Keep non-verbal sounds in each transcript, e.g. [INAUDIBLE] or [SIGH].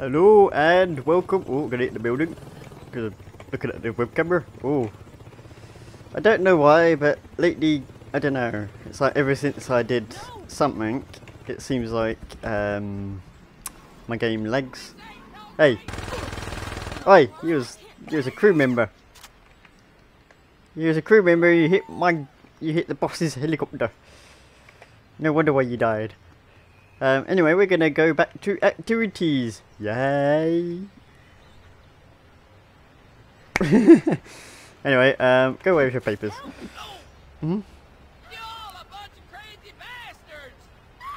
Hello and welcome. Oh, gonna hit the building. Cause I'm looking at the web camera. Oh, I don't know why, but lately I don't know. It's like ever since I did something, it seems like um, my game lags. Hey, oi! You was you was a crew member. You was a crew member. You hit my you hit the boss's helicopter. No wonder why you died. Um, anyway, we're gonna go back to activities. Yay! [LAUGHS] anyway, um, go away with your papers. Hmm?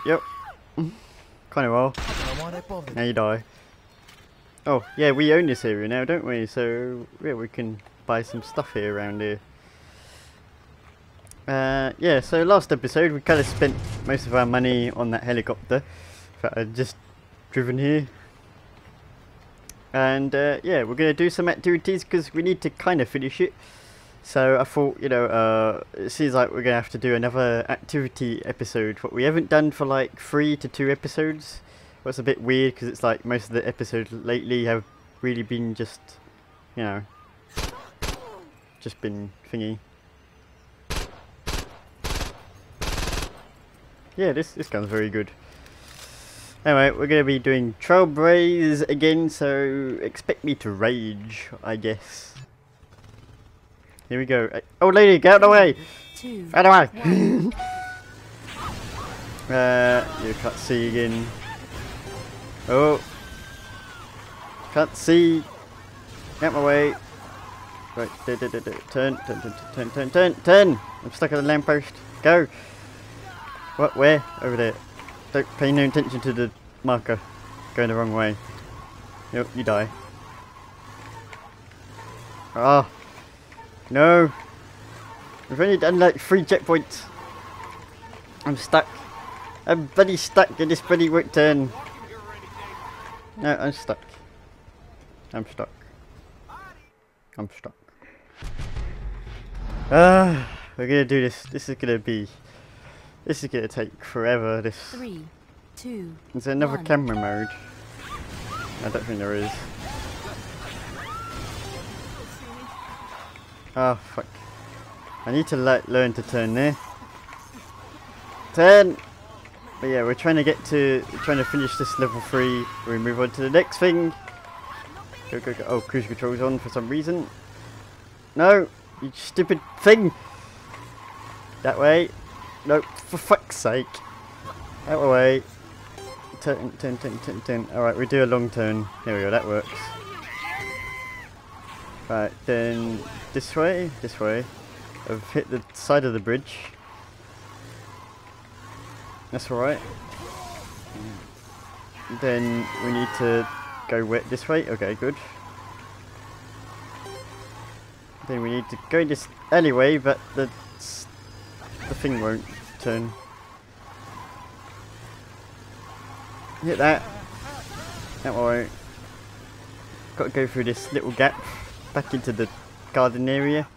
Yep. Kind of well. Now you die. Oh, yeah, we own this area now, don't we? So, yeah, we can buy some stuff here around here. Uh, yeah, so last episode we kind of spent most of our money on that helicopter that I just driven here. And uh, yeah, we're going to do some activities because we need to kind of finish it. So I thought, you know, uh, it seems like we're going to have to do another activity episode. What we haven't done for like three to two episodes. What's a bit weird because it's like most of the episodes lately have really been just, you know, just been thingy. Yeah, this this gun's very good. Anyway, we're going to be doing Trailblaze again, so expect me to rage, I guess. Here we go. Oh, lady, get out of the way! Two, Out of the way! [LAUGHS] uh, you can't see again. Oh. Can't see. Get my way. Right, da. Turn, turn, turn, turn, turn, turn, turn! I'm stuck at the lamppost. Go! What? Where? Over there. Don't pay no attention to the marker. Going the wrong way. Yep, you die. Ah. No. We've only done like three checkpoints. I'm stuck. I'm bloody stuck in this bloody work turn. No, I'm stuck. I'm stuck. I'm stuck. Ah, we're gonna do this. This is gonna be this is gonna take forever. This. three, two, Is there another one. camera mode? I don't think there is. Oh fuck! I need to like learn to turn there. Turn. But yeah, we're trying to get to, trying to finish this level three. We move on to the next thing. Go go go! Oh, cruise control's on for some reason. No, you stupid thing. That way. No, for fuck's sake. Out the way. Turn, turn, turn, turn, turn. Alright, we do a long turn. There we go, that works. Right, then this way, this way. I've hit the side of the bridge. That's alright. Then we need to go wet this way. Okay, good. Then we need to go this alleyway, but the the thing won't turn. Hit that. That way. Got to go through this little gap back into the garden area.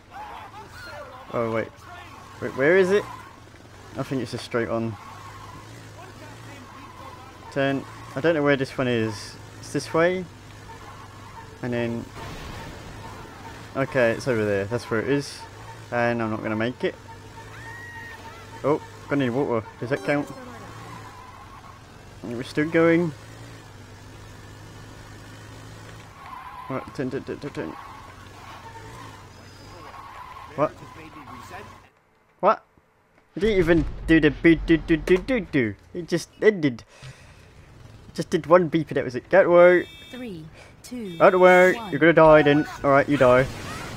Oh wait, wait, where is it? I think it's just straight on. Turn. I don't know where this one is. It's this way. And then. Okay, it's over there. That's where it is. And I'm not gonna make it. Oh, got any water. Does that count? We're still going. What? What? I didn't even do the boo do do do do do. It just ended. Just did one beep and that was it. Get away! three, two, Out of the way! one. You're gonna die then. Alright, you die.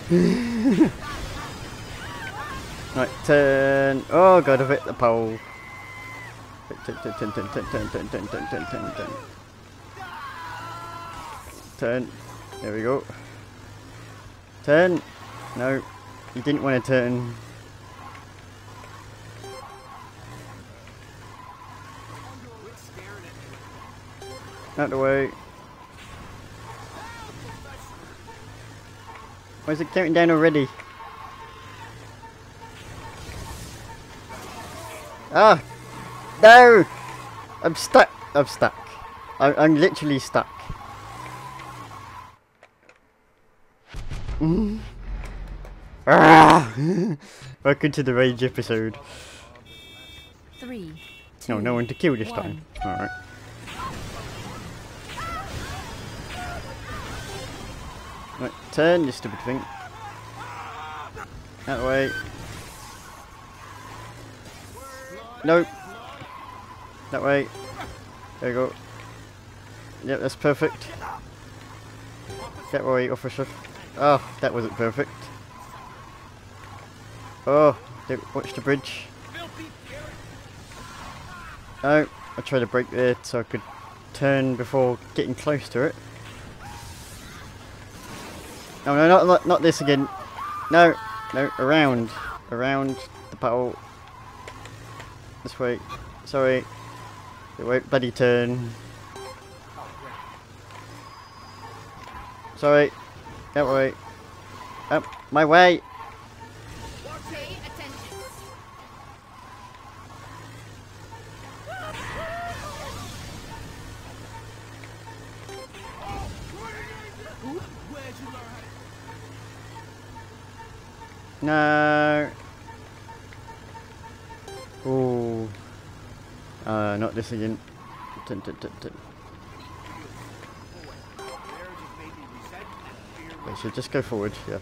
[LAUGHS] right, turn. Oh god, I've hit the pole. Turn. There we go. Turn. No, you didn't want to turn. Out the way. Why is it counting down already? Ah! No! I'm stuck. I'm stuck. I I'm literally stuck. [LAUGHS] Welcome to the Rage episode. Three. Two, no, no one to kill this one. time. Alright. Right, turn, you stupid thing. That way. No. That way. There you go. Yep, that's perfect. Get away, officer. Oh, that wasn't perfect. Oh, watch the bridge. Oh, I tried to break there so I could turn before getting close to it. No, no, not, not, not this again. No, no, around. Around the pole. This way. Sorry. It won't bloody turn. Sorry. That way. Up my way. No. This again. We should just go forward, yeah.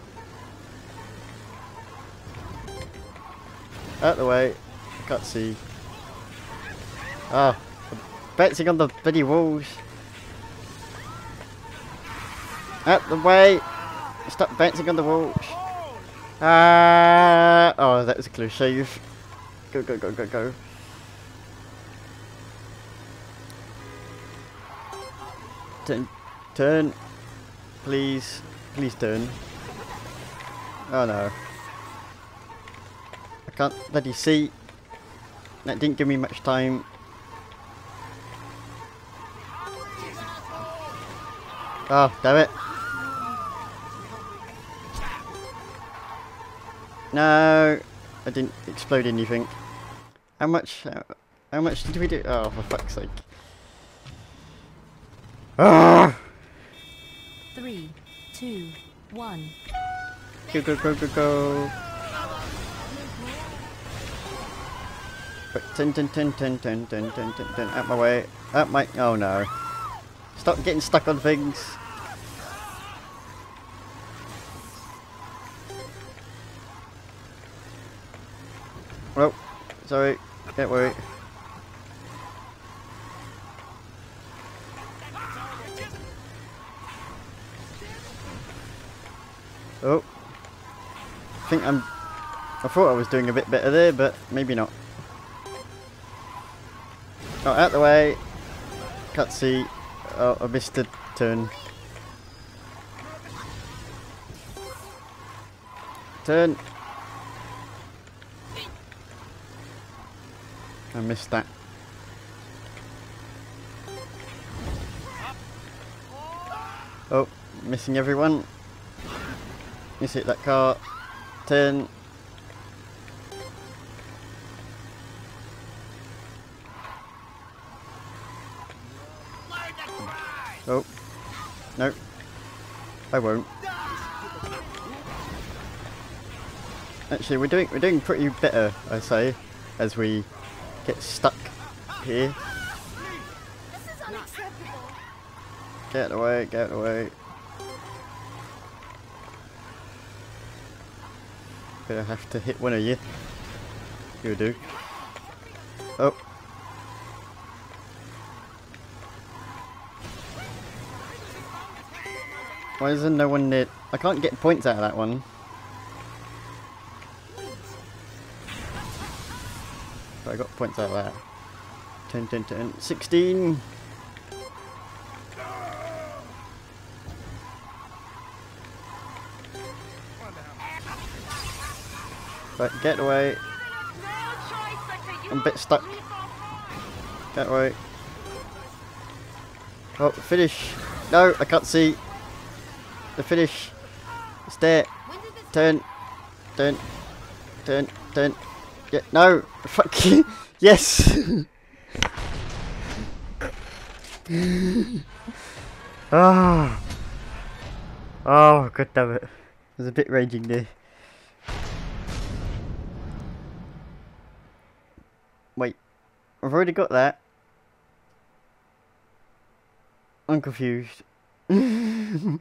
Out the way. I can't see. Ah, bouncing on the bloody walls. Out the way. Stop bouncing on the walls. Ah! oh, that was a close shave. Go, go, go, go, go. Turn, turn. Please, please turn. Oh no. I can't bloody see. That didn't give me much time. Oh, damn it. No, I didn't explode anything. How much? How, how much did we do? Oh, for fuck's sake! Ah! Three, two, one. Go go go go go! Right, Ten ten ten ten ten ten ten ten ten. Out my way! Out my! Oh no! Stop getting stuck on things! Oh, sorry. Don't worry. Oh. I think I'm... I thought I was doing a bit better there, but maybe not. Oh, out the way. Can't see. Oh, I missed the turn. Turn. I missed that. Oh, missing everyone. Miss hit that car. Turn. Oh. No. I won't. Actually, we're doing we're doing pretty better, I say, as we get stuck here. This is unacceptable. Get away, get away. Gonna have to hit one of you. You do. Oh. Why is there no one near? I can't get points out of that one. But I got points out of that. 10, 10, 10, 16. Right, get away. I'm a bit stuck. Get away. Oh, finish. No, I can't see. The finish. It's there. When did this Turn. Turn. Turn. Turn. Yeah, no. [LAUGHS] Fuck you. Yes. [LAUGHS] Ah. Oh, god damn it. There's a bit raging there. I've already got that. I'm confused. [LAUGHS] hmm.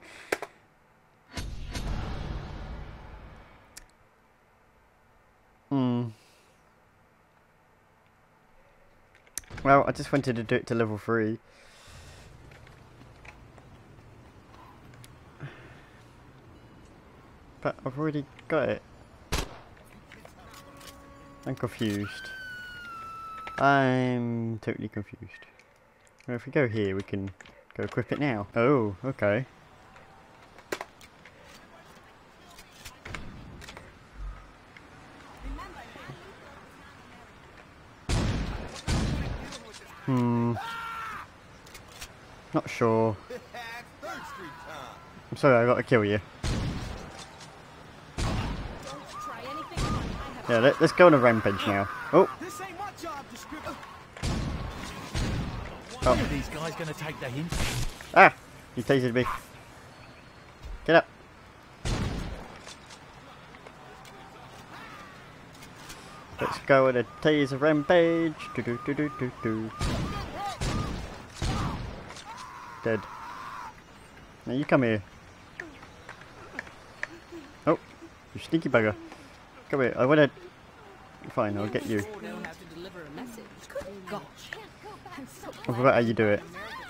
Well, I just wanted to do it to level 3. But I've already got it. I'm confused. I'm totally confused. Well, if we go here, we can go equip it now. Oh, okay. Hmm. Not sure. I'm sorry, I gotta kill you. Yeah, let, us go on a rampage now. Oh, going to take the hint? ah! He tasered me. Get up. Let's go on a taser rampage. Do do do do do do. Dead. Now you come here. Oh, you sneaky bugger. Come here. I wanna. Fine, I'll get you. know how to deliver a message. Gosh. I forgot how you do it.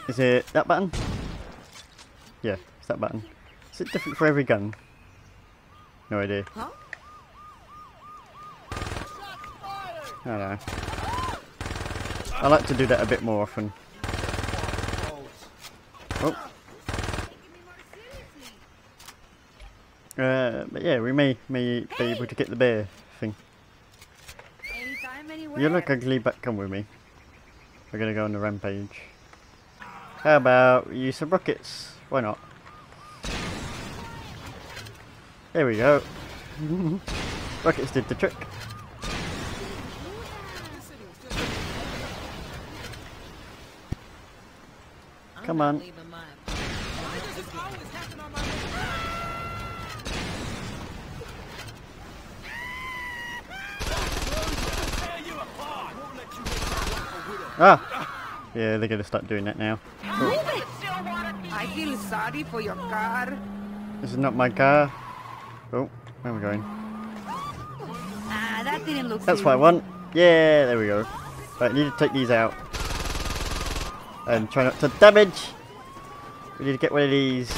Is it that button? Yeah, it's that button. Is it different for every gun? No idea. Huh? I don't know. I like to do that a bit more often. Oh. Uh, but yeah, we may may be able to get the bear thing. You look ugly, but come with me. We're gonna go on the rampage. How about use some rockets? Why not? There we go. [LAUGHS] rockets did the trick. Come on. Ah! Yeah, they're gonna start doing that now. I feel sorry for your car. This is not my car. Oh, where am I going? Ah, that didn't look That's what I want. Yeah, there we go. Right, need to take these out. And try not to damage. We need to get one of these.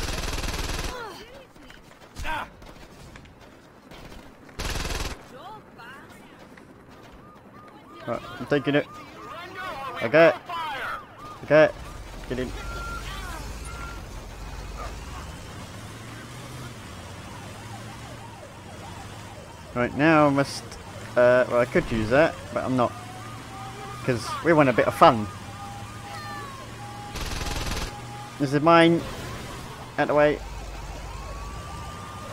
Right, I'm taking it. Okay. Okay. Get in. Right, now I must... Uh, well, I could use that, but I'm not. Because we want a bit of fun. This is mine. Out the way.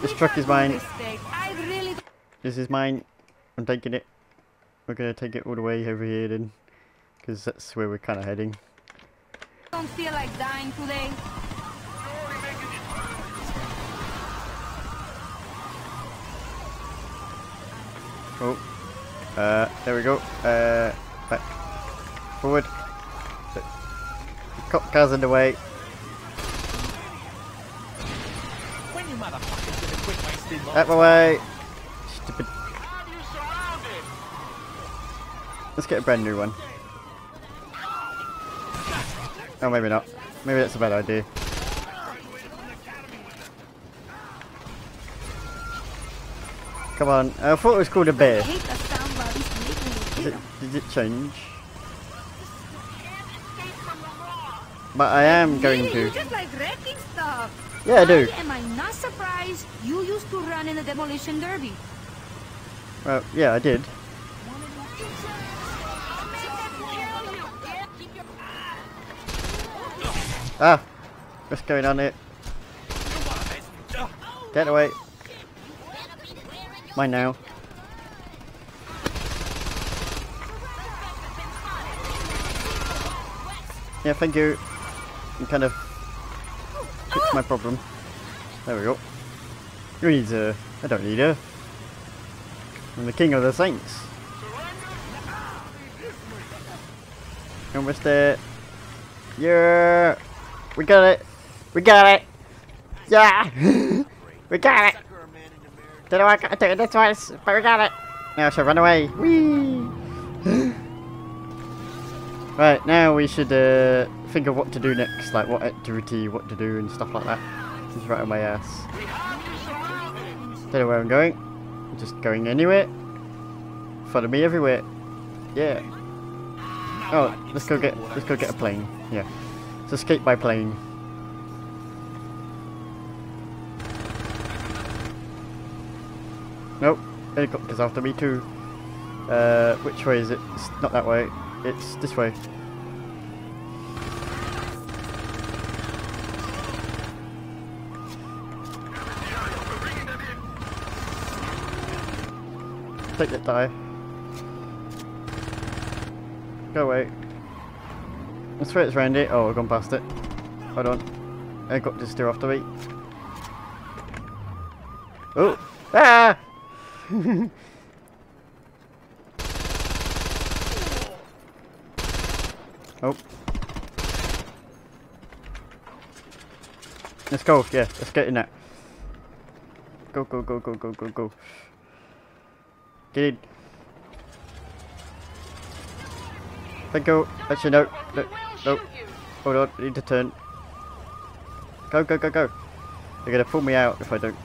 This truck is mine. Really This is mine. I'm taking it. We're gonna take it all the way over here then. Because that's where we're kind of heading. Don't feel like dying today. Oh. Uh, there we go. Uh, back. Forward. Cop car's in the way. When you motherfuckers gonna quit wasting? Out my way. Stupid. Let's get a brand new one. Oh, maybe not. Maybe that's a bad idea. Come on. I thought it was called a bear. hate the sound Bobby's making. Did it, did it change? But I am going to. just like wrecking stuff. Yeah, I do. Am I not surprised you used to run in a demolition derby? Well, yeah, I did. Ah! What's going on here? Get away. Mine now. Yeah, thank you. You kind of fixed my problem. There we go. Who needs her? I don't need her. I'm the king of the saints. Almost there. Yeah. We got it. We got it. Yeah. [LAUGHS] we got it. Don't know I got to do it this twice, but we got it. Now I shall run away. Whee! [GASPS] right, now we should uh, think of what to do next, like what activity, what to do and stuff like that. It's right on my ass. Don't know where I'm going. I'm just going anywhere. Follow me everywhere. Yeah. Oh, let's go get let's go get a plane. Yeah. Escape by plane. Nope. Helicopter's after me too. Uh, which way is it? It's not that way. It's this way. Take that die. Go away. I swear it's round it. Oh, I've gone past it. Hold on. Helicopter's still after me. Oh! Ah! [LAUGHS] oh. Let's go, yeah, let's get in there. Go, go, go, go, go, go, go. Get in. Thank you. Actually, no, no, no. Hold on, I need to turn. Go, go, go, go. They're gonna pull me out if I don't.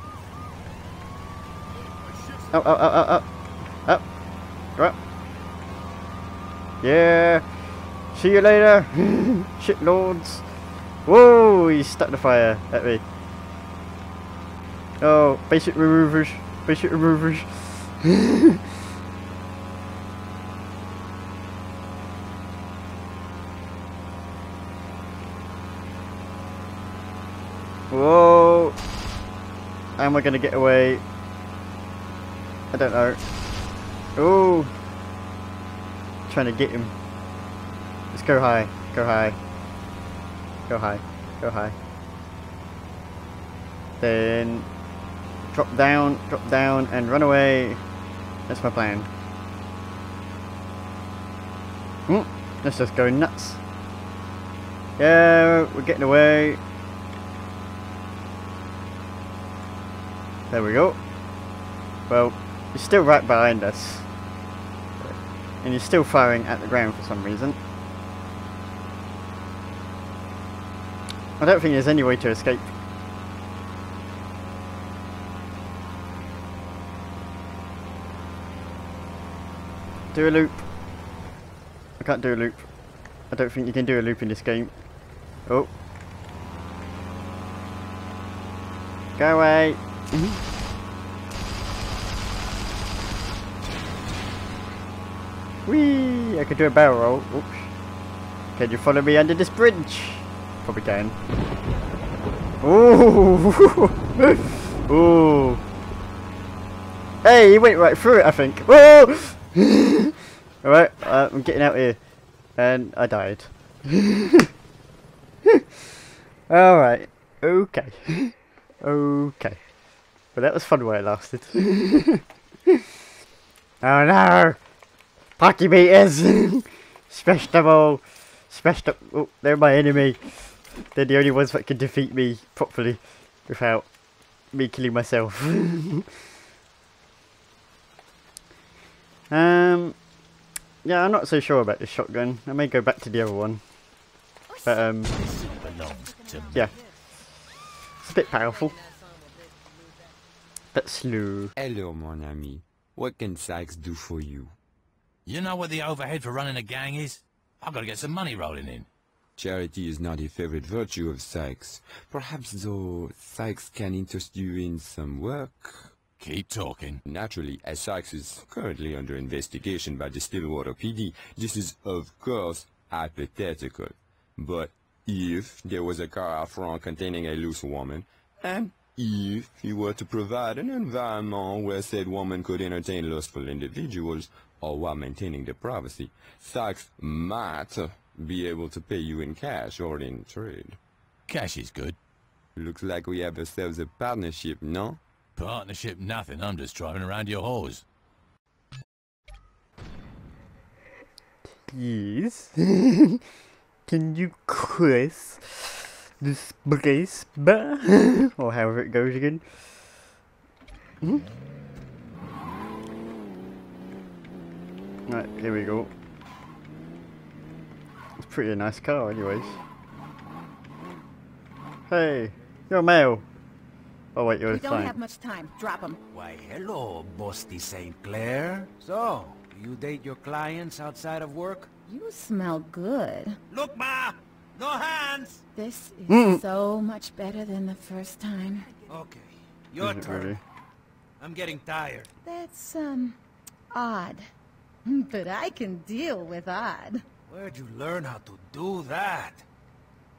Up, up, up, up, up. Up. Go up. Yeah. See you later. [LAUGHS] Shit lords. Whoa, he stuck the fire at me. Oh, basic removers. Basic removers. [LAUGHS] am I going to get away? I don't know. Oh. Trying to get him. Let's go high. Go high. Go high. Go high. Then drop down, drop down, and run away. That's my plan. Hmm. Let's just go nuts. Yeah, we're getting away. There we go. Well, you're still right behind us. And you're still firing at the ground for some reason. I don't think there's any way to escape. Do a loop. I can't do a loop. I don't think you can do a loop in this game. Oh. Go away. Whee! I can do a barrel roll. Oops. Can you follow me under this bridge? Probably can. Ooh! [LAUGHS] Ooh! Hey, he went right through it, I think. Whoa! [LAUGHS] Alright, uh, I'm getting out here. And I died. [LAUGHS] Alright. Okay. Okay. But that was fun while it lasted. [LAUGHS] oh no! Party meters! [LAUGHS] Smashed them all! Smashed up. Oh, they're my enemy. They're the only ones that can defeat me properly without me killing myself. [LAUGHS] um, yeah, I'm not so sure about this shotgun. I may go back to the other one. But, um, Belongs to me. yeah. It's a bit powerful. But slow. Hello, mon ami. What can Sykes do for you? You know what the overhead for running a gang is? I've got to get some money rolling in. Charity is not a favorite virtue of Sykes. Perhaps, though, Sykes can interest you in some work? Keep talking. Naturally, as Sykes is currently under investigation by the Stillwater PD, this is, of course, hypothetical. But if there was a car out front containing a loose woman, and if he were to provide an environment where said woman could entertain lustful individuals, all while maintaining their privacy, Sykes might be able to pay you in cash or in trade. Cash is good. Looks like we have ourselves a partnership, no? Partnership nothing, I'm just driving around your hose. Yes. [LAUGHS] Can you press the space bar? [LAUGHS] or however it goes again. Hmm? Right, here we go. It's a pretty nice car anyways. Hey, you're male. Oh wait, you're We don't fine. have much time. Drop him. Why, hello, Busty St. Clair. So, you date your clients outside of work? You smell good. Look, Ma! No hands! This is Mm. so much better than the first time. Okay, your Is it turn. really? I'm getting tired. That's, um, odd. [LAUGHS] But I can deal with odd. Where'd you learn how to do that?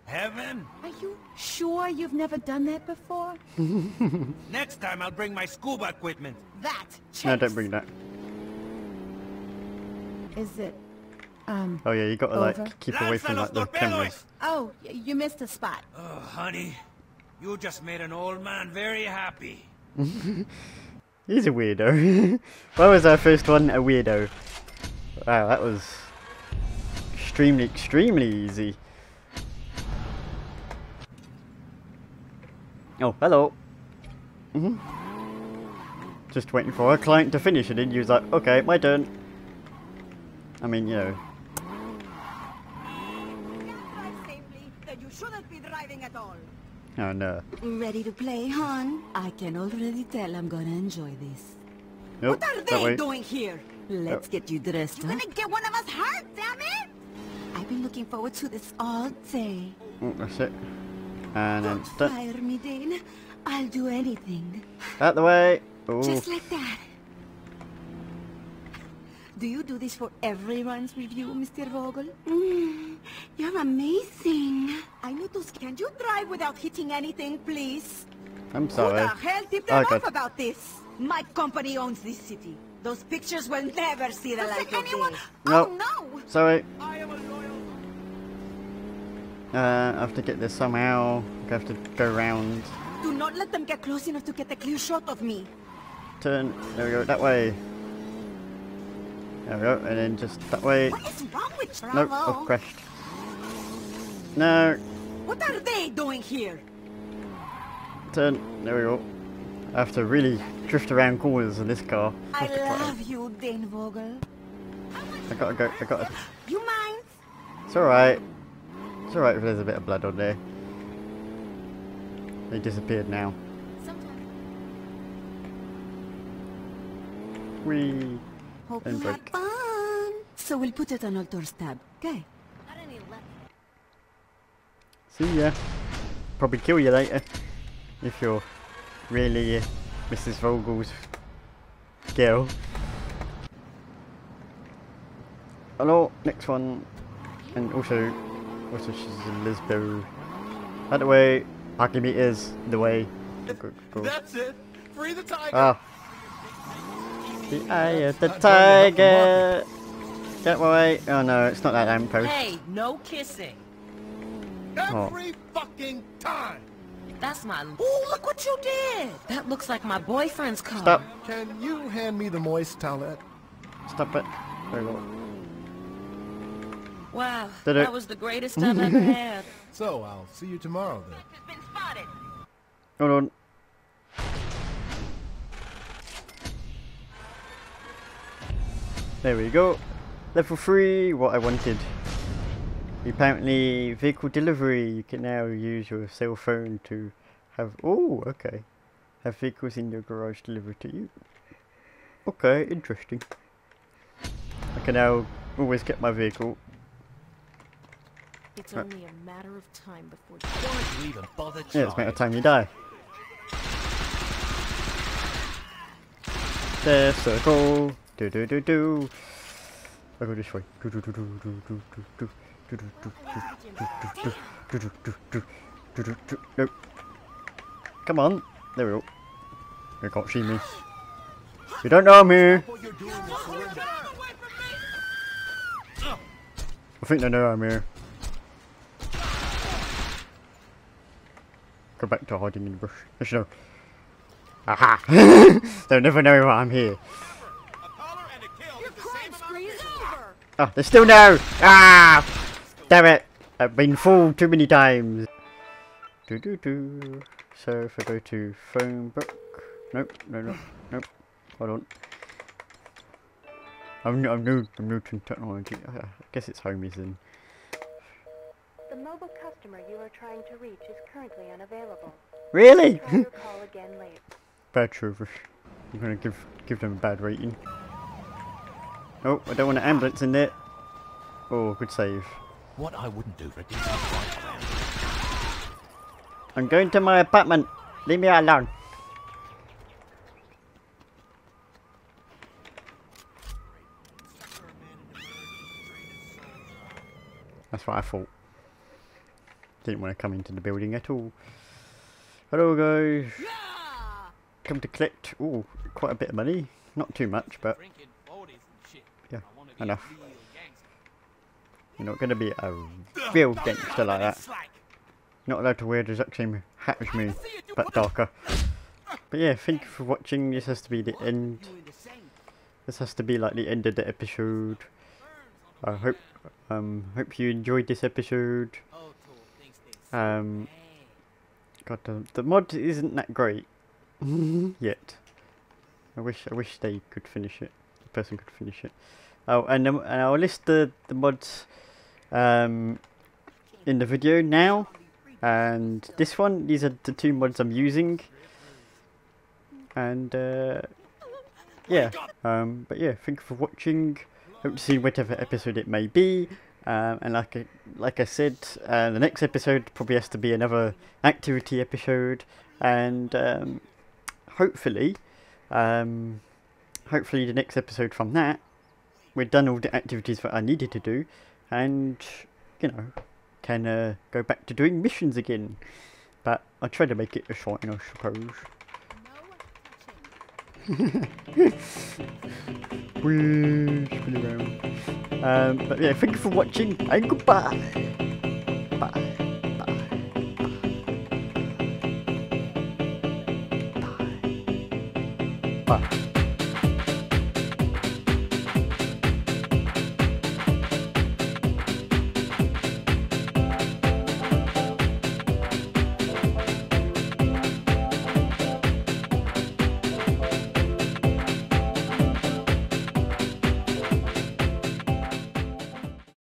Heaven? Are you sure you've never done that before? [LAUGHS] Next time I'll bring my scuba equipment. That No, don't bring that. Is it, um, Oh yeah, you gotta Over. like keep away from los like the cameras. oh, y- you missed a spot. Oh, honey, you just made an old man very happy. [LAUGHS] He's a weirdo. [LAUGHS] Why was our first one a weirdo? Wow, that was extremely, extremely easy. Oh, hello. hmm Just waiting for our client to finish and then you was like, okay, my turn. I mean, you know, Then you shouldn't be driving at all. Oh no. Ready to play, hon? I can already tell I'm gonna enjoy this. Nope, What are they doing here? Let's oh. get you dressed, You're huh? gonna get one of us hurt, damn it! I've been looking forward to this all day. Oh, that's it. And uh, then Don't fire me, Dane. I'll do anything. Out the way. Oh, Just like that. Do you do this for everyone's review, Mr. Vogel? Mm, you're amazing. I need to... Can you drive without hitting anything, please? I'm Who sorry. the hell tipped them God. off about this? My company owns this city. Those pictures will never see the light of anyone... day. No. Oh, no! Sorry. I am a loyal... Uh, I have to get this somehow. I have to go round. Do not let them get close enough to get a clear shot of me. Turn. There we go. That way. There we go. And then just that way. What is wrong with Nope. Bravo? Oh, crashed. No. What are they doing here? Turn. There we go. I have to really drift around corners in this car. I love you, Dane Vogel. I gotta go. I gotta. You mind? It's alright. It's alright if there's a bit of blood on there. They disappeared now. We. Hope And you had break. fun. So we'll put it on Ultor's tab, okay? See ya. Probably kill you later. If you're really uh, Mrs. Vogel's girl. Hello, next one. And also, also she's a lesbo. By the way. Archimedes, the way. Go, go, go. That's it. Free the tiger. Ah. Uh, the eye of the tiger. Get away. Oh no, it's not that lamppost. Hey, no kissing. Oh. Every fucking time. That's my. Ooh, look what you did. That looks like my boyfriend's car. Stop. Can you hand me the moist towelette? Stop it. There we go. Wow, Did it. that was the greatest I've ever [LAUGHS] had. So I'll see you tomorrow then. Been spotted. Hold on. There we go. Level 3, what I wanted. Apparently, vehicle delivery. You can now use your cell phone to have. Oh, okay. Have vehicles in your garage delivered to you. Okay, interesting. I can now always get my vehicle. It's Right. only a matter of time before. Why do you even bother Yeah, it's matter of time you die. Death circle. Do do do do. I go this way. Do do do do do do do do do do do do do do do do do do do do. Come on. There we go. You can't see me. You don't know me. I think they know I'm here. Go back to hiding in the bush. Actually, no. Aha! They'll never know why I'm here. Oh, there's still no! Ah! Damn it! I've been fooled too many times. Do do do. So if I go to phone book, nope, no, no, nope. Hold on. I'm new, I'm new, I'm new to technology. I guess it's homies then. The mobile customer you are trying to reach is currently unavailable. Really? Try your call again later. [LAUGHS] bad service. I'm gonna give give them a bad rating. Oh, I don't want an ambulance in there. Oh, good save. What I wouldn't do for a decent price around here. I'm going to my apartment. Leave me alone. That's what I thought. Didn't want to come into the building at all. Hello guys. Come to collect, ooh, quite a bit of money. Not too much, but yeah, enough. You're not going to be a real gangster like that. Not allowed to wear the exact same hat as me, but darker. But yeah, thank you for watching. This has to be the end. This has to be like the end of the episode. I hope um hope you enjoyed this episode. Um God the, the mod isn't that great [LAUGHS] yet. I wish I wish they could finish it. The person could finish it. Oh and, and I'll list the, the mods um in the video now. And this one, these are the two mods I'm using. And uh, yeah, um, but yeah, thank you for watching. Hope to see whatever episode it may be. Um, and like I, like I said, uh, the next episode probably has to be another activity episode. And um, hopefully, um, hopefully the next episode from that, we've done all the activities that I needed to do. And, you know, can uh, go back to doing missions again. But I try to make it a short, I suppose. [LAUGHS] Whee, spin around. Um, but yeah, thank you for watching and goodbye. Bye. Bye. Bye. Bye.